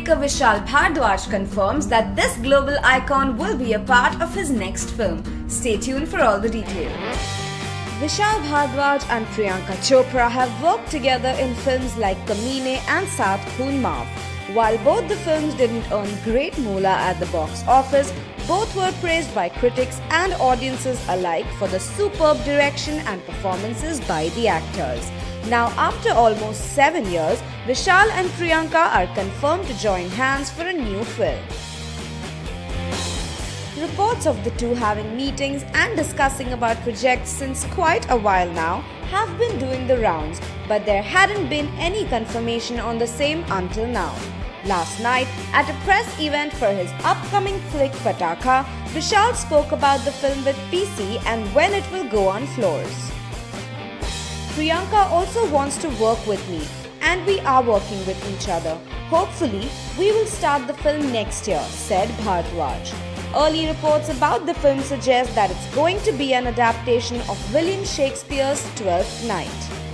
Vishal Bhardwaj confirms that this global icon will be a part of his next film. Stay tuned for all the details. Vishal Bhardwaj and Priyanka Chopra have worked together in films like Kaminey and Saat Khoon Maaf. While both the films didn't earn great moolah at the box office, both were praised by critics and audiences alike for the superb direction and performances by the actors. Now, after almost seven years, Vishal and Priyanka are confirmed to join hands for a new film. Reports of the two having meetings and discussing about projects since quite a while now have been doing the rounds, but there hadn't been any confirmation on the same until now. Last night, at a press event for his upcoming flick Pataakha, Vishal spoke about the film with PC and when it will go on floors. Priyanka also wants to work with me, and we are working with each other. Hopefully, we will start the film next year, said Bhardwaj. Early reports about the film suggest that it's going to be an adaptation of William Shakespeare's Twelfth Night.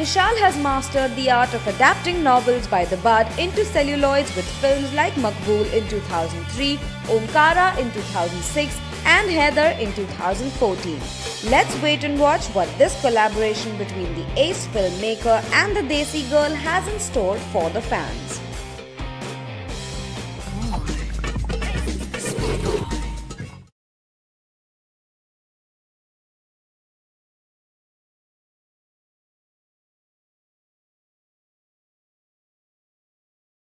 Vishal has mastered the art of adapting novels by the Bard into celluloids with films like Maqbool in 2003, Omkara in 2006, and Haider in 2014. Let's wait and watch what this collaboration between the ace filmmaker and the Desi girl has in store for the fans.